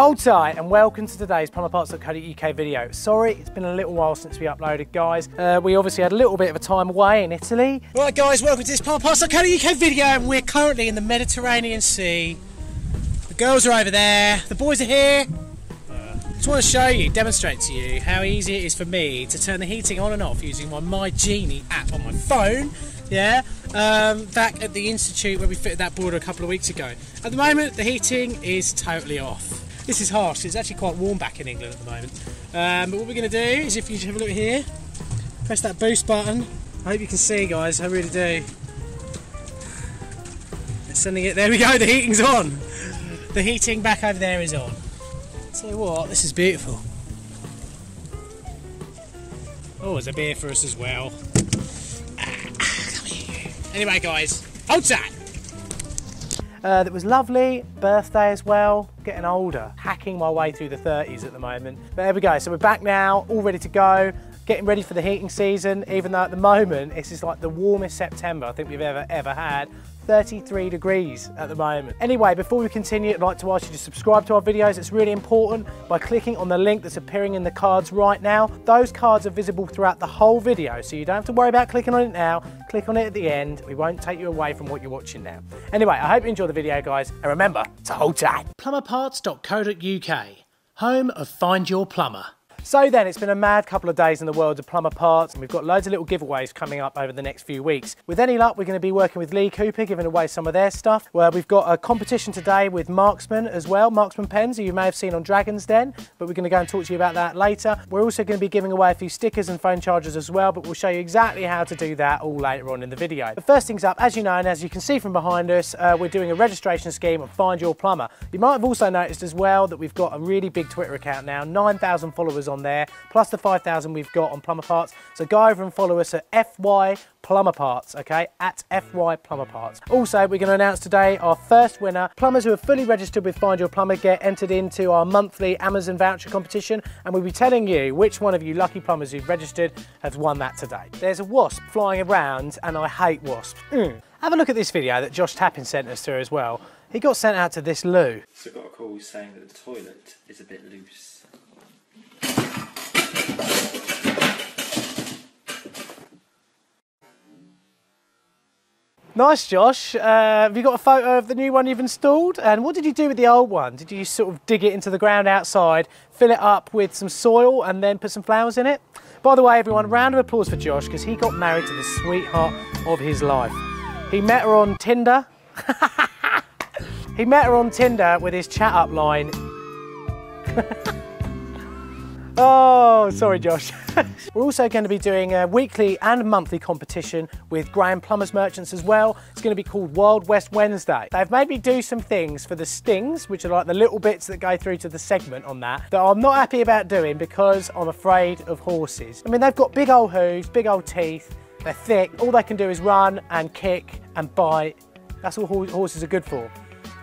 Hold tight and welcome to today's plumberparts.co.uk video. Sorry, it's been a little while since we uploaded, guys. Uh, we obviously had a little bit of a time away in Italy. Right, guys, welcome to this plumberparts.co.uk video, and we're currently in the Mediterranean Sea. The girls are over there, the boys are here. Just want to show you, demonstrate to you how easy it is for me to turn the heating on and off using my My Genie app on my phone. Yeah, um, back at the institute where we fitted that boiler a couple of weeks ago. At the moment, the heating is totally off. This is harsh. It's actually quite warm back in England at the moment. Um, but what we're going to do is, if you have a look here, press that boost button. I hope you can see, guys. I really do. It's sending it. There we go. The heating's on. The heating back over there is on. You what, this is beautiful. Oh, there's a beer for us as well. Anyway, guys, tight. Uh, that was lovely. Birthday as well. Getting older. Hacking my way through the 30s at the moment. But there we go. So we're back now, all ready to go. Getting ready for the heating season, even though at the moment this is like the warmest September I think we've ever, ever had. 33 degrees at the moment. Anyway, before we continue, I'd like to ask you to subscribe to our videos. It's really important by clicking on the link that's appearing in the cards right now. Those cards are visible throughout the whole video, so you don't have to worry about clicking on it now. Click on it at the end. We won't take you away from what you're watching now. Anyway, I hope you enjoy the video, guys. And remember to hold tight. Plumberparts.co.uk, home of Find Your Plumber. So then, it's been a mad couple of days in the world of plumber parts, and we've got loads of little giveaways coming up over the next few weeks. With any luck, we're going to be working with Lee Cooper, giving away some of their stuff. Well, we've got a competition today with Marxman as well, Marxman pens, who you may have seen on Dragon's Den, but we're going to go and talk to you about that later. We're also going to be giving away a few stickers and phone chargers as well, but we'll show you exactly how to do that all later on in the video. But first things up, as you know, and as you can see from behind us, uh, we're doing a registration scheme of Find Your Plumber. You might have also noticed as well that we've got a really big Twitter account now, 9,000 followers on there, plus the 5,000 we've got on Plumber Parts. So go over and follow us at FY Plumber Parts, okay? At FY Plumber Parts. Also, we're going to announce today our first winner. Plumbers who are fully registered with Find Your Plumber get entered into our monthly Amazon voucher competition, and we'll be telling you which one of you lucky plumbers who've registered has won that today. There's a wasp flying around, and I hate wasps. Mm. Have a look at this video that Josh Tappin sent us through as well. He got sent out to this loo. So I got a call saying that the toilet is a bit loose. Nice, Josh. Uh, have you got a photo of the new one you've installed? And what did you do with the old one? Did you sort of dig it into the ground outside, fill it up with some soil, and then put some flowers in it? By the way, everyone, round of applause for Josh because he got married to the sweetheart of his life. He met her on Tinder. he met her on Tinder with his chat up line. Oh, sorry, Josh. We're also going to be doing a weekly and monthly competition with Graham Plumbers Merchants as well. It's going to be called Wild West Wednesday. They've made me do some things for the stings, which are like the little bits that go through to the segment on that, that I'm not happy about doing because I'm afraid of horses. I mean, they've got big old hooves, big old teeth, they're thick. All they can do is run and kick and bite. That's all horses are good for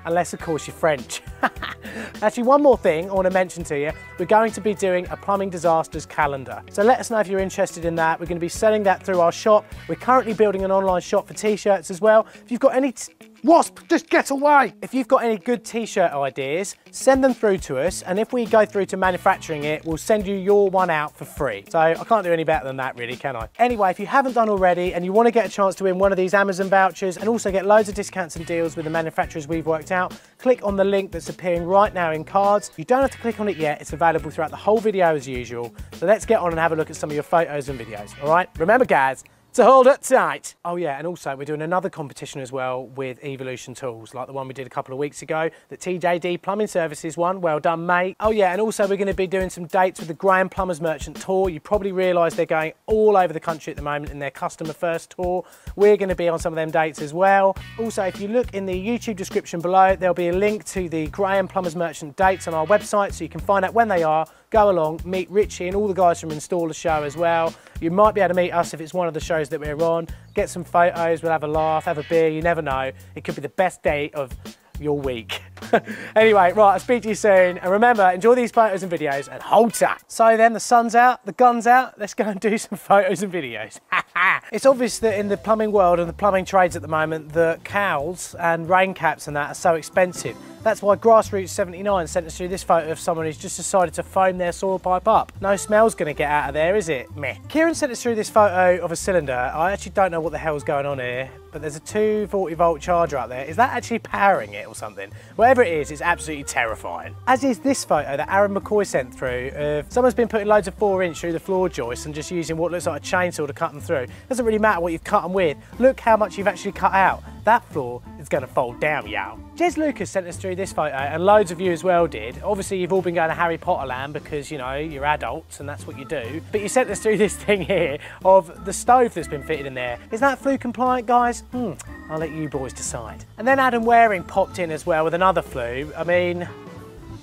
unless of course you're French. Actually, one more thing I want to mention to you. We're going to be doing a plumbing disasters calendar. So let us know if you're interested in that. We're going to be selling that through our shop. We're currently building an online shop for t-shirts as well. If you've got any Wasp, just get away! If you've got any good t-shirt ideas, send them through to us, and if we go through to manufacturing it, we'll send you your one out for free. So I can't do any better than that really, can I? Anyway, if you haven't done already and you want to get a chance to win one of these Amazon vouchers and also get loads of discounts and deals with the manufacturers we've worked out, click on the link that's appearing right now in cards. You don't have to click on it yet, it's available throughout the whole video as usual. So let's get on and have a look at some of your photos and videos, all right? Remember guys, to hold it tight. Oh yeah, and also we're doing another competition as well with Evolution Tools, like the one we did a couple of weeks ago, the TJD Plumbing Services one. Well done, mate. Oh yeah, and also we're going to be doing some dates with the Graham Plumbers Merchant Tour. You probably realise they're going all over the country at the moment in their customer first tour. We're going to be on some of them dates as well. Also, if you look in the YouTube description below, there'll be a link to the Graham Plumbers Merchant dates on our website, so you can find out when they are, go along, meet Richie and all the guys from Installer Show as well. You might be able to meet us if it's one of the shows that we're on. Get some photos, we'll have a laugh, have a beer, you never know. It could be the best day of your week. anyway, right, I'll speak to you soon. And remember, enjoy these photos and videos and hold tight. So then the sun's out, the gun's out, let's go and do some photos and videos. it's obvious that in the plumbing world and the plumbing trades at the moment, the cowls and rain caps and that are so expensive. That's why Grassroots79 sent us through this photo of someone who's just decided to foam their soil pipe up. No smell's gonna get out of there, is it? Meh. Kieran sent us through this photo of a cylinder. I actually don't know what the hell's going on here, but there's a 240 volt charger up there. Is that actually powering it or something? Whatever it is, it's absolutely terrifying. As is this photo that Aaron McCoy sent through of someone's been putting loads of four inch through the floor joists and just using what looks like a chainsaw to cut them through. Doesn't really matter what you've cut them with. Look how much you've actually cut out. That floor is gonna fold down, y'all. Jez Lucas sent us through this photo and loads of you as well did. Obviously you've all been going to Harry Potter land because you know, you're adults and that's what you do. But you sent us through this thing here of the stove that's been fitted in there. Is that flue compliant guys? Hmm, I'll let you boys decide. And then Adam Waring popped in as well with another flue. I mean,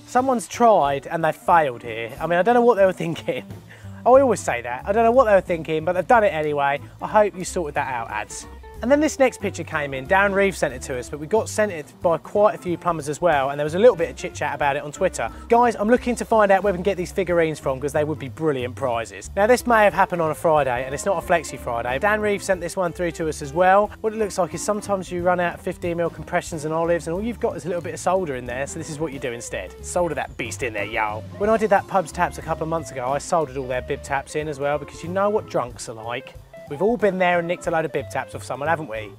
someone's tried and they failed here. I mean, I don't know what they were thinking. I always say that. I don't know what they were thinking, but they've done it anyway. I hope you sorted that out, ads. And then this next picture came in. Darren Reeve sent it to us, but we got sent it by quite a few plumbers as well, and there was a little bit of chit chat about it on Twitter. Guys, I'm looking to find out where we can get these figurines from because they would be brilliant prizes. Now, this may have happened on a Friday, and it's not a Flexi Friday. Dan Reeve sent this one through to us as well. What it looks like is sometimes you run out of 15mm compressions and olives, and all you've got is a little bit of solder in there, so this is what you do instead. Solder that beast in there, y'all. When I did that pubs taps a couple of months ago, I soldered all their bib taps in as well because you know what drunks are like. We've all been there and nicked a load of bib taps off someone, haven't we?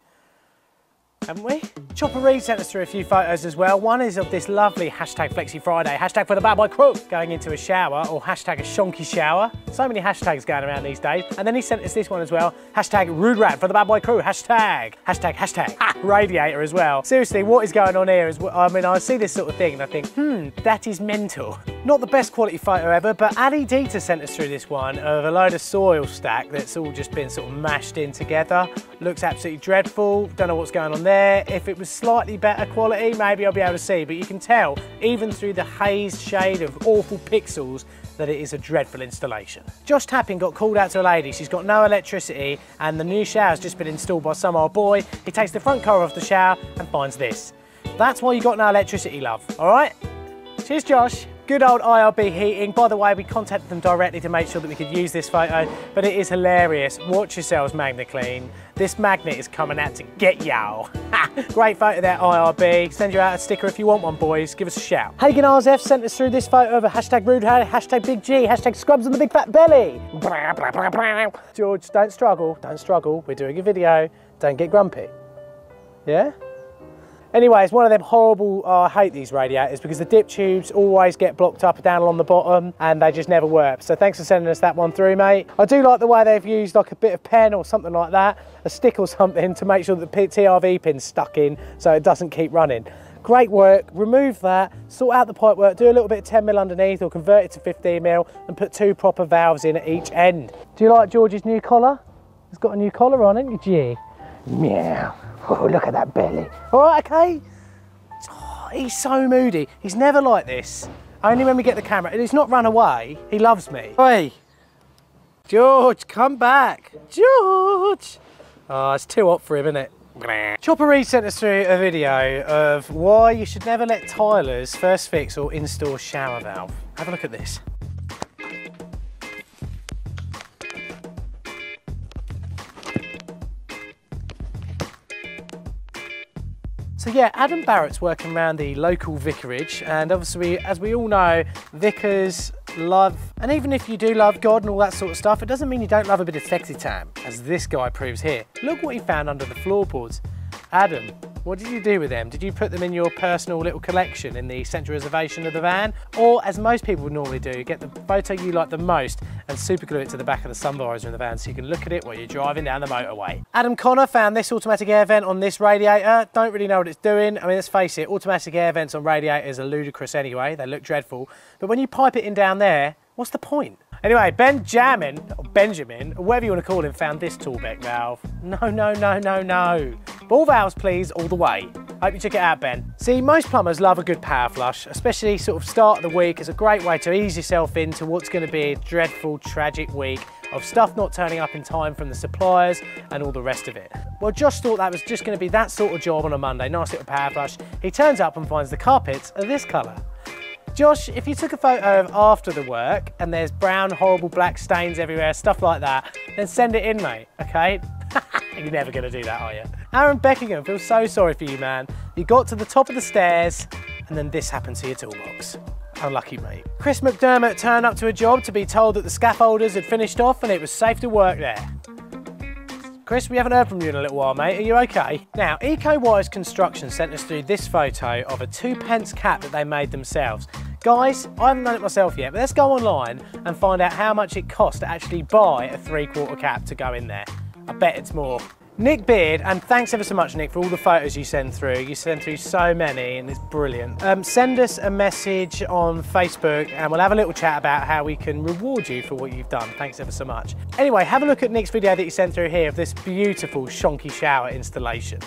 Haven't we? Chopper Reed sent us through a few photos as well. One is of this lovely hashtag Flexi Friday, hashtag for the bad boy crew, going into a shower, or hashtag a shonky shower. So many hashtags going around these days. And then he sent us this one as well, hashtag rude rat for the bad boy crew, hashtag, hashtag, hashtag, ha, radiator as well. Seriously, what is going on here is, I mean, I see this sort of thing and I think, hmm, that is mental. Not the best quality photo ever, but Addy Dieter sent us through this one of a load of soil stack that's all just been sort of mashed in together. Looks absolutely dreadful. Don't know what's going on there. If it was slightly better quality, maybe I'll be able to see, but you can tell, even through the haze shade of awful pixels, that it is a dreadful installation. Josh Tapping got called out to a lady. She's got no electricity and the new shower's just been installed by some old boy. He takes the front cover off the shower and finds this. That's why you got no electricity, love, all right? Cheers, Josh. Good old IRB heating. By the way, we contacted them directly to make sure that we could use this photo, but it is hilarious. Watch yourselves, Magna-Clean. This magnet is coming out to get y'all. Great photo there, IRB. Send you out a sticker if you want one, boys. Give us a shout. Hagen RSF sent us through this photo of a hashtag rude hashtag big G, hashtag scrubs on the big fat belly. George, don't struggle, don't struggle. We're doing a video. Don't get grumpy. Yeah? Anyway, it's one of them horrible, oh, I hate these radiators because the dip tubes always get blocked up down along the bottom and they just never work. So thanks for sending us that one through, mate. I do like the way they've used like a bit of pen or something like that, a stick or something to make sure that the TRV pin's stuck in so it doesn't keep running. Great work, remove that, sort out the pipe work, do a little bit of 10 mil underneath or convert it to 15 mil and put two proper valves in at each end. Do you like George's new collar? He's got a new collar on, hasn't he, G? Meow. Oh, look at that belly. All right, okay. Oh, he's so moody. He's never like this. Only when we get the camera. And he's not run away. He loves me. Hey, George, come back. George. Oh, it's too hot for him, isn't it? Chopper Reed sent us through a video of why you should never let Tyler's first fix or install shower valve. Have a look at this. So yeah, Adam Barrett's working around the local vicarage and obviously as we all know, vicars love, and even if you do love God and all that sort of stuff, it doesn't mean you don't love a bit of sexy time, as this guy proves here. Look what he found under the floorboards. Adam, what did you do with them? Did you put them in your personal little collection in the central reservation of the van? Or, as most people would normally do, get the photo you like the most and super glue it to the back of the sun visor in the van so you can look at it while you're driving down the motorway. Adam Connor found this automatic air vent on this radiator. Don't really know what it's doing. I mean, let's face it, automatic air vents on radiators are ludicrous anyway. They look dreadful. But when you pipe it in down there, what's the point? Anyway, Benjamin, or Benjamin, whatever you want to call him, found this Torbeck valve. No, no, no, no, no. Ball valves, please, all the way. Hope you check it out, Ben. See, most plumbers love a good power flush, especially sort of start of the week. It's a great way to ease yourself into what's going to be a dreadful, tragic week of stuff not turning up in time from the suppliers and all the rest of it. Well, Josh thought that was just going to be that sort of job on a Monday, nice little power flush. He turns up and finds the carpets are this colour. Josh, if you took a photo of after the work and there's brown, horrible black stains everywhere, stuff like that, then send it in, mate, okay? You're never gonna do that, are you? Aaron Beckingham feels so sorry for you, man. You got to the top of the stairs and then this happened to your toolbox. Unlucky mate. Chris McDermott turned up to a job to be told that the scaffolders had finished off and it was safe to work there. Chris, we haven't heard from you in a little while, mate. Are you okay? Now, EcoWise Construction sent us through this photo of a two pence cap that they made themselves. Guys, I haven't done it myself yet, but let's go online and find out how much it costs to actually buy a three quarter cap to go in there. I bet it's more. Nick Beard, and thanks ever so much, Nick, for all the photos you send through. You send through so many, and it's brilliant. Um, send us a message on Facebook, and we'll have a little chat about how we can reward you for what you've done. Thanks ever so much. Anyway, have a look at Nick's video that you sent through here of this beautiful Shonky shower installation.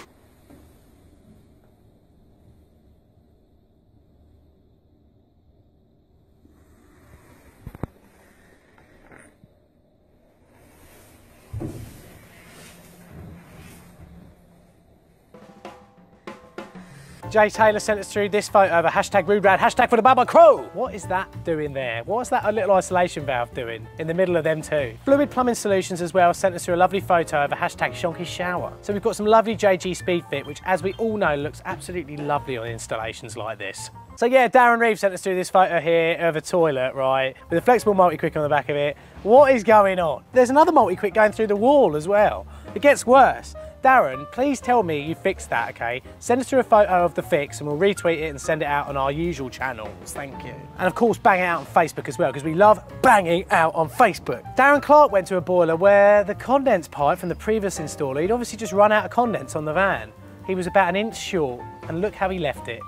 Jay Taylor sent us through this photo of a hashtag rude rad, hashtag for the Bad Boy Crew. What is that doing there? What's that a little isolation valve doing in the middle of them two? Fluid Plumbing Solutions as well sent us through a lovely photo of a hashtag shonky shower. So we've got some lovely JG Speedfit, which as we all know looks absolutely lovely on installations like this. So yeah, Darren Reeves sent us through this photo here of a toilet, right, with a flexible Multikwik on the back of it. What is going on? There's another Multikwik going through the wall as well. It gets worse. Darren, please tell me you fixed that, okay? Send us through a photo of the fix and we'll retweet it and send it out on our usual channels. Thank you. And of course, bang it out on Facebook as well, because we love banging out on Facebook. Darren Clark went to a boiler where the condense pipe from the previous installer, he'd obviously just run out of condense on the van. He was about an inch short, and look how he left it.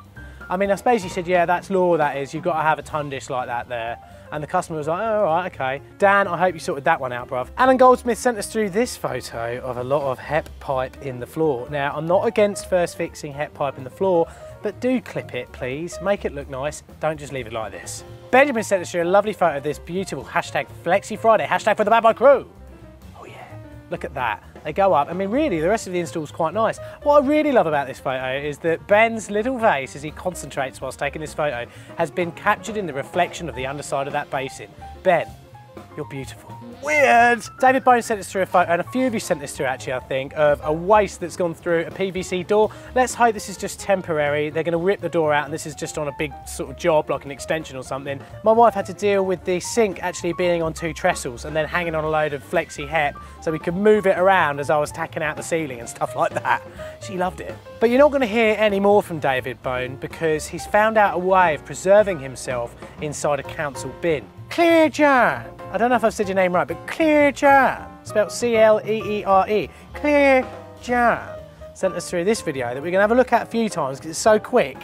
I mean, I suppose he said, yeah, that's law, that is. You've got to have a tundish like that there. And the customer was like, oh, all right, okay. Dan, I hope you sorted that one out, bruv. Alan Goldsmith sent us through this photo of a lot of HEP pipe in the floor. Now, I'm not against first fixing HEP pipe in the floor, but do clip it, please. Make it look nice. Don't just leave it like this. Benjamin sent us through a lovely photo of this beautiful hashtag Flexi Friday, hashtag for the Bad Boy Crew. Oh yeah, look at that. They go up. I mean, really, the rest of the install is quite nice. What I really love about this photo is that Ben's little face, as he concentrates whilst taking this photo, has been captured in the reflection of the underside of that basin. Ben, you're beautiful. Weird! David Bone sent us through a photo, and a few of you sent this through actually, I think, of a waste that's gone through a PVC door. Let's hope this is just temporary. They're going to rip the door out, and this is just on a big sort of job, like an extension or something. My wife had to deal with the sink actually being on two trestles and then hanging on a load of flexi HEP so we could move it around as I was tacking out the ceiling and stuff like that. She loved it. But you're not going to hear any more from David Bone because he's found out a way of preserving himself inside a council bin. Clear John. I don't know if I've said your name right, but Clear John, spelled C-L-E-E-R-E. -E. Clear John sent us through this video that we're going to have a look at a few times because it's so quick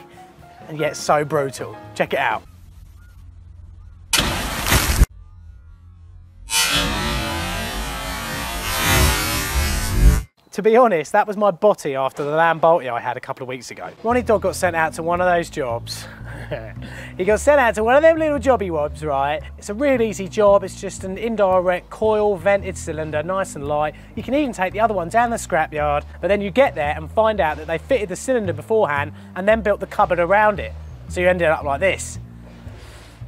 and yet so brutal. Check it out. To be honest, that was my body after the lamb balti I had a couple of weeks ago. Ronnie Dog got sent out to one of those jobs. He got sent out to one of them little jobby wobs, right? It's a real easy job. It's just an indirect coil vented cylinder, nice and light. You can even take the other one down the scrapyard, but then you get there and find out that they fitted the cylinder beforehand and then built the cupboard around it. So you ended up like this.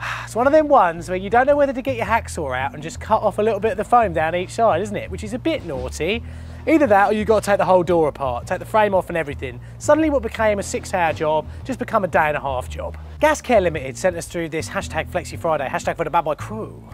It's one of them ones where you don't know whether to get your hacksaw out and just cut off a little bit of the foam down each side, isn't it? Which is a bit naughty. Either that or you've got to take the whole door apart, take the frame off and everything. Suddenly what became a six hour job just become a day and a half job. Gas Care Limited sent us through this hashtag Flexi Friday, hashtag for the Bad Boy Crew.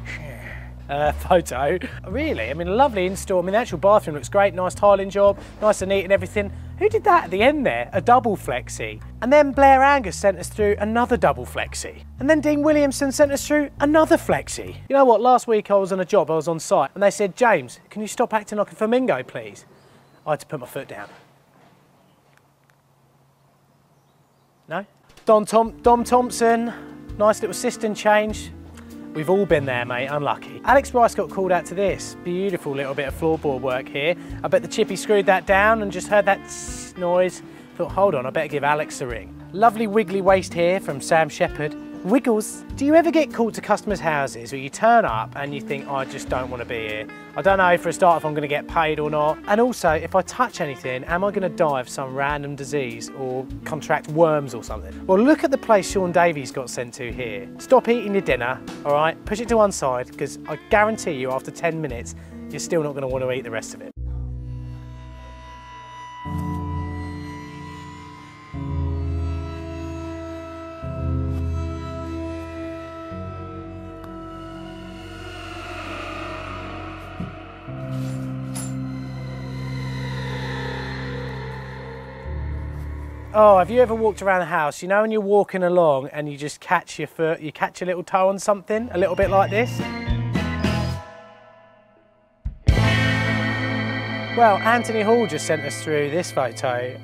Uh, photo. Really, I mean, a lovely install. I mean, the actual bathroom looks great, nice tiling job, nice and neat and everything. Who did that at the end there? A double flexi. And then Blair Angus sent us through another double flexi. And then Dean Williamson sent us through another flexi. You know what, last week I was on a job, I was on site, and they said, James, can you stop acting like a flamingo, please? I had to put my foot down. No? Don Tom Dom Thompson, nice little cistern change. We've all been there, mate, unlucky. Alex Rice got called out to this. Beautiful little bit of floorboard work here. I bet the chippy screwed that down and just heard that noise. Thought, hold on, I better give Alex a ring. Lovely wiggly waist here from Sam Shepherd. Wiggles. Do you ever get called to customers' houses where you turn up and you think, I just don't want to be here? I don't know for a start if I'm going to get paid or not. And also, if I touch anything, am I going to die of some random disease or contract worms or something? Well, look at the place Sean Davies got sent to here. Stop eating your dinner, all right? Push it to one side because I guarantee you after 10 minutes, you're still not going to want to eat the rest of it. Oh, have you ever walked around the house? You know when you're walking along and you just catch your foot, you catch your little toe on something, a little bit like this? Well, Anthony Hall just sent us through this photo.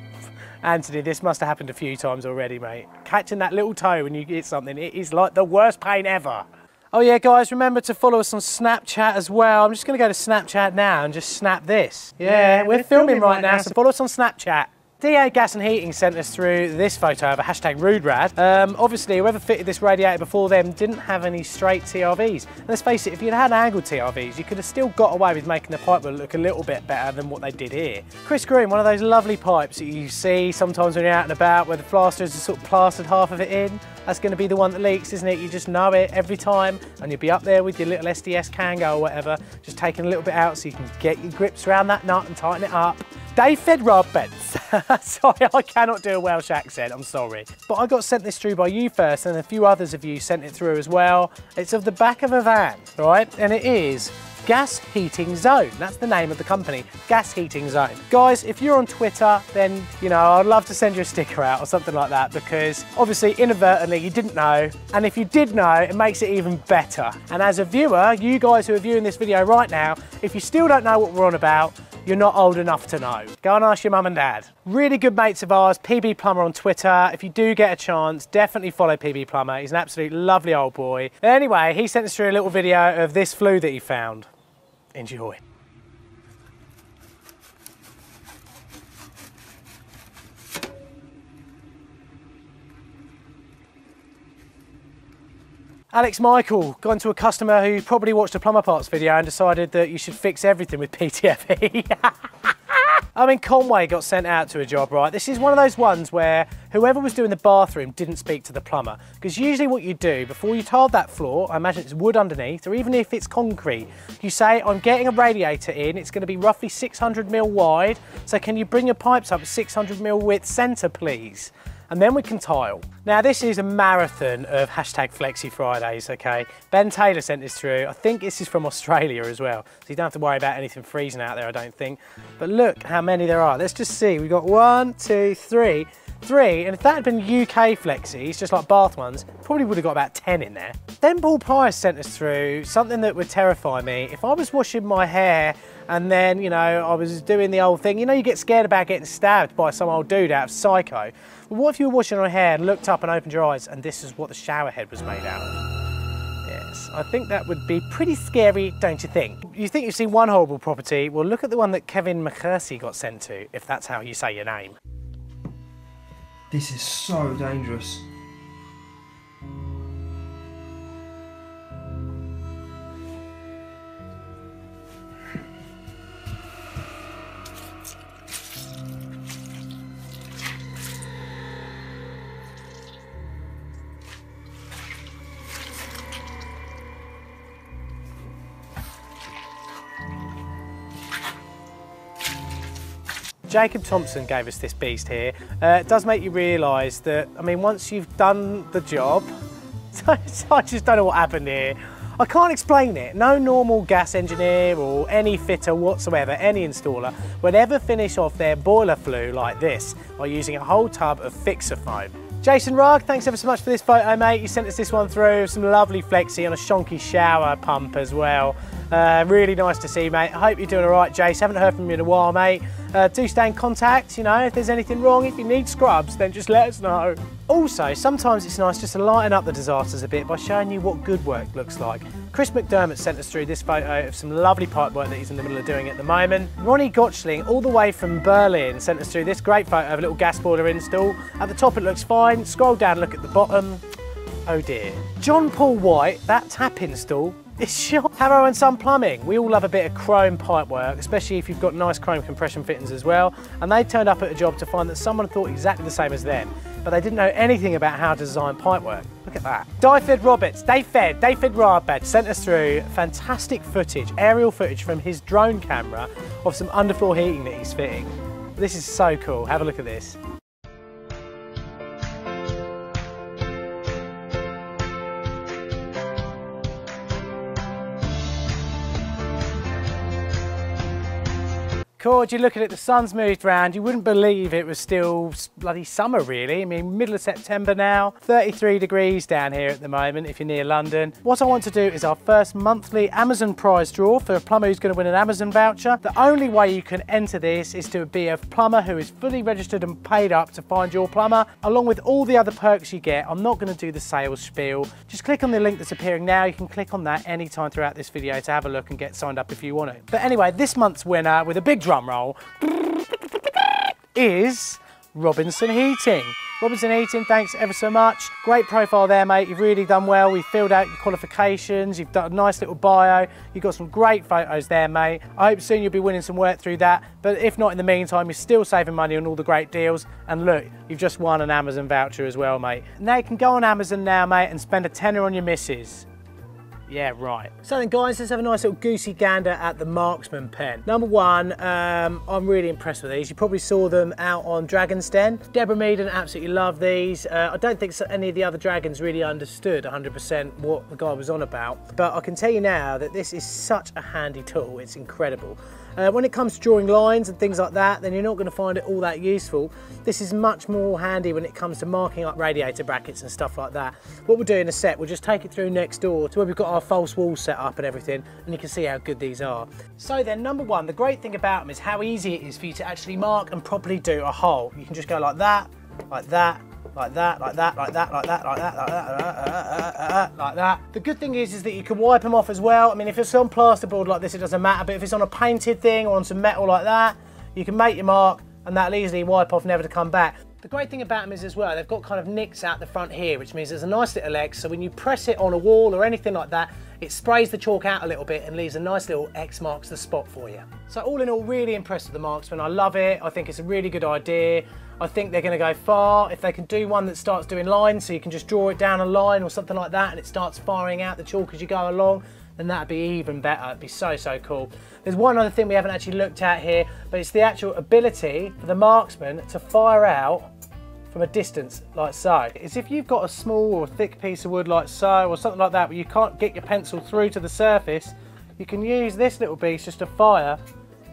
Anthony, this must have happened a few times already, mate. Catching that little toe when you get something, it is like the worst pain ever. Oh yeah, guys, remember to follow us on Snapchat as well. I'm just gonna go to Snapchat now and just snap this. Yeah, yeah we're, we're, filming, filming right, right now, so follow us on Snapchat. DA Gas and Heating sent us through this photo of a hashtag RudeRad. Um, obviously, whoever fitted this radiator before them didn't have any straight TRVs. And let's face it, if you'd had angled TRVs, you could have still got away with making the pipe look a little bit better than what they did here. Chris Green, one of those lovely pipes that you see sometimes when you're out and about where the plasters are sort of plastered half of it in. That's going to be the one that leaks, isn't it? You just know it every time and you'll be up there with your little SDS Kango or whatever, just taking a little bit out so you can get your grips around that nut and tighten it up. Dave fed Rob Bents. sorry, I cannot do a Welsh accent, I'm sorry. But I got sent this through by you first and a few others of you sent it through as well. It's of the back of a van, right? And it is Gas Heating Zone. That's the name of the company, Gas Heating Zone. Guys, if you're on Twitter, then, you know, I'd love to send you a sticker out or something like that because obviously inadvertently you didn't know. And if you did know, it makes it even better. And as a viewer, you guys who are viewing this video right now, if you still don't know what we're on about, you're not old enough to know. Go and ask your mum and dad. Really good mates of ours, PB Plumber on Twitter. If you do get a chance, definitely follow PB Plumber. He's an absolute lovely old boy. Anyway, he sent us through a little video of this flue that he found. Enjoy. Alex Michael, gone to a customer who probably watched a plumber parts video and decided that you should fix everything with PTFE. I mean, Conway got sent out to a job, right? This is one of those ones where whoever was doing the bathroom didn't speak to the plumber. Because usually what you do, before you tile that floor, I imagine it's wood underneath, or even if it's concrete, you say, I'm getting a radiator in, it's gonna be roughly 600 mil wide, so can you bring your pipes up 600 mil width center, please? And then we can tile. Now this is a marathon of hashtag Flexi Fridays, okay? Ben Taylor sent this through. I think this is from Australia as well. So you don't have to worry about anything freezing out there, I don't think. But look how many there are. Let's just see. We've got one, two, three, three, and if that had been UK flexis, just like bath ones, probably would have got about 10 in there. Then Paul Price sent us through something that would terrify me. If I was washing my hair and then, you know, I was doing the old thing, you know, you get scared about getting stabbed by some old dude out of Psycho. What if you were washing your hair and looked up and opened your eyes and this is what the shower head was made out of? Yes, I think that would be pretty scary, don't you think? You think you've seen one horrible property? Well, look at the one that Kevin McCursey got sent to, if that's how you say your name. This is so dangerous. Jacob Thompson gave us this beast here. Uh, it does make you realise that, I mean, once you've done the job, I just don't know what happened here. I can't explain it. No normal gas engineer or any fitter whatsoever, any installer, would ever finish off their boiler flue like this by using a whole tub of fixer foam. Jason Rugg, thanks ever so much for this photo, mate. You sent us this one through, some lovely flexi on a shonky shower pump as well. Uh, really nice to see, you, mate. I hope you're doing all right, Jace. Haven't heard from you in a while, mate. Uh, do stay in contact, you know, if there's anything wrong, if you need scrubs, then just let us know. Also, sometimes it's nice just to lighten up the disasters a bit by showing you what good work looks like. Chris McDermott sent us through this photo of some lovely pipe work that he's in the middle of doing at the moment. Ronnie Gotchling, all the way from Berlin, sent us through this great photo of a little gas boiler install. At the top it looks fine, scroll down, and look at the bottom. Oh dear. John Paul White, that tap install it's shot. Harrow and Son Plumbing. We all love a bit of chrome pipe work, especially if you've got nice chrome compression fittings as well. And they turned up at a job to find that someone thought exactly the same as them, but they didn't know anything about how to design pipe work. Look at that. Dyfed Roberts, Dayfed, Dayfed Rabad sent us through fantastic footage, aerial footage from his drone camera of some underfloor heating that he's fitting. This is so cool. Have a look at this. Cord, you look at the sun's moved round. You wouldn't believe it was still bloody summer, really. I mean, middle of September now, 33 degrees down here at the moment if you're near London. What I want to do is our first monthly Amazon prize draw for a plumber who's going to win an Amazon voucher. The only way you can enter this is to be a plumber who is fully registered and paid up to find your plumber, along with all the other perks you get. I'm not going to do the sales spiel. Just click on the link that's appearing now. You can click on that anytime throughout this video to have a look and get signed up if you want to. But anyway, this month's winner with a big drum roll is Robinson Heating. Robinson Heating, thanks ever so much. Great profile there, mate. You've really done well. We've filled out your qualifications. You've done a nice little bio. You've got some great photos there, mate. I hope soon you'll be winning some work through that. But if not, in the meantime, you're still saving money on all the great deals. And look, you've just won an Amazon voucher as well, mate. Now you can go on Amazon now, mate, and spend a tenner on your missus. Yeah, right. So then guys, let's have a nice little goosey gander at the Marxman pen. Number one, um, I'm really impressed with these. You probably saw them out on Dragon's Den. Deborah Meaden absolutely loved these. Uh, I don't think any of the other Dragons really understood 100% what the guy was on about, but I can tell you now that this is such a handy tool. It's incredible. Uh, when it comes to drawing lines and things like that, then you're not going to find it all that useful. This is much more handy when it comes to marking up radiator brackets and stuff like that. What we'll do in a set, we'll just take it through next door to where we've got our false wall set up and everything, and you can see how good these are. So then, number one, the great thing about them is how easy it is for you to actually mark and properly do a hole. You can just go like that, like that, like that, like that, like that, like that, like that, like that, like that. The good thing is, is that you can wipe them off as well. I mean, if it's on plasterboard like this, it doesn't matter, but if it's on a painted thing or on some metal like that, you can make your mark and that'll easily wipe off, never to come back. The great thing about them is as well, they've got kind of nicks out the front here, which means there's a nice little X, so when you press it on a wall or anything like that, it sprays the chalk out a little bit and leaves a nice little X marks the spot for you. So all in all, really impressed with the Marxman. I love it. I think it's a really good idea. I think they're going to go far. If they can do one that starts doing lines, so you can just draw it down a line or something like that, and it starts firing out the chalk as you go along, then that'd be even better. It'd be so, so cool. There's one other thing we haven't actually looked at here, but it's the actual ability for the Marxman to fire out from a distance like so. Is if you've got a small or thick piece of wood like so or something like that but you can't get your pencil through to the surface, you can use this little piece just to fire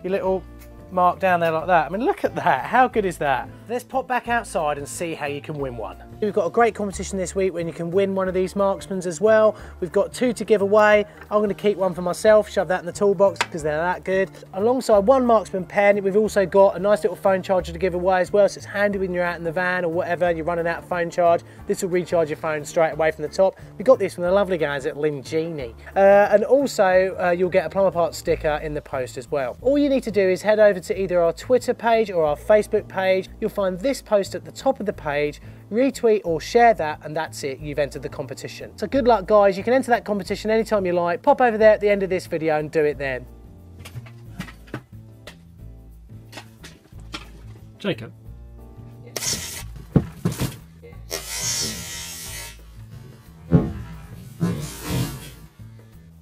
your little mark down there like that. I mean, look at that. How good is that? Let's pop back outside and see how you can win one. We've got a great competition this week when you can win one of these Marxmans as well. We've got two to give away. I'm going to keep one for myself, shove that in the toolbox because they're that good. Alongside one Marxman pen, we've also got a nice little phone charger to give away as well. So it's handy when you're out in the van or whatever you're running out of phone charge. This will recharge your phone straight away from the top. We got this from the lovely guys at Lingini. Uh, and also uh, you'll get a plumber part sticker in the post as well. All you need to do is head over to either our Twitter page or our Facebook page. You'll find this post at the top of the page retweet or share that and that's it. You've entered the competition. So good luck guys. You can enter that competition anytime you like. Pop over there at the end of this video and do it then. Jacob.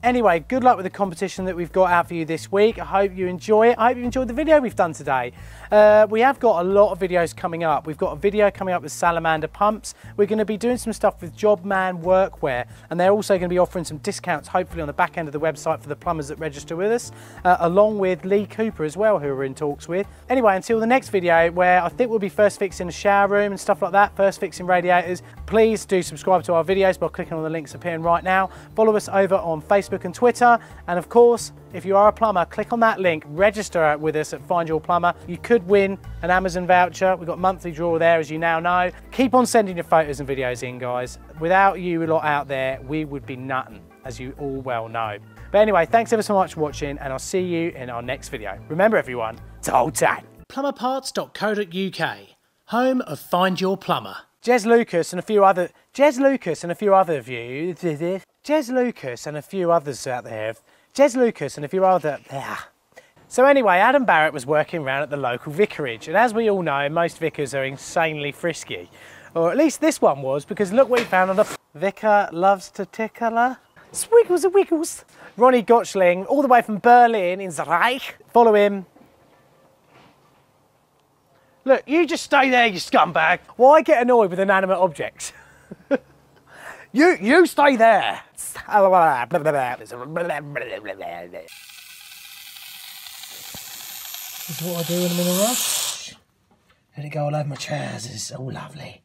Anyway, good luck with the competition that we've got out for you this week. I hope you enjoy it. I hope you enjoyed the video we've done today. Uh, we have got a lot of videos coming up. We've got a video coming up with Salamander Pumps. We're going to be doing some stuff with Jobman Workwear, and they're also going to be offering some discounts, hopefully on the back end of the website for the plumbers that register with us, uh, along with Lee Cooper as well, who we're in talks with. Anyway, until the next video, where I think we'll be first fixing a shower room and stuff like that, first fixing radiators, please do subscribe to our videos by clicking on the links appearing right now. Follow us over on Facebook Facebook and Twitter. And of course, if you are a plumber, click on that link, register with us at Find Your Plumber. You could win an Amazon voucher. We've got monthly draw there, as you now know. Keep on sending your photos and videos in, guys. Without you lot out there, we would be nothing, as you all well know. But anyway, thanks ever so much for watching, and I'll see you in our next video. Remember, everyone, to hold tight. Plumberparts.co.uk, home of Find Your Plumber. Jez Lucas and a few other Jez Lucas and a few other of you Jez Lucas and a few others out there. Jez Lucas and a few other. Ah. So anyway, Adam Barrett was working around at the local vicarage, and as we all know, most vicars are insanely frisky, or at least this one was, because look what he found on the vicar loves to tickler. Swiggles and wiggles. Ronnie Gotchling, all the way from Berlin in Reich. Follow him. Look, you just stay there, you scumbag. Why get annoyed with inanimate objects? You, you stay there. This is what I do when I'm in a rush. Let it go all over my trousers. Oh, lovely.